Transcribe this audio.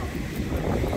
何?